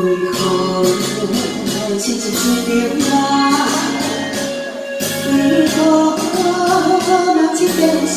为何我轻轻吹掉啦？为何那几片星？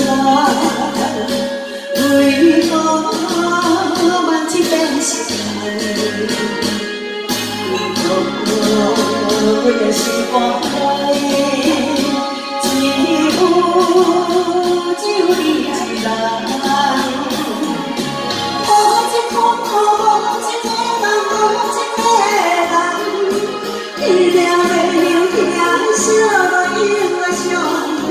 爱。我的时光里，只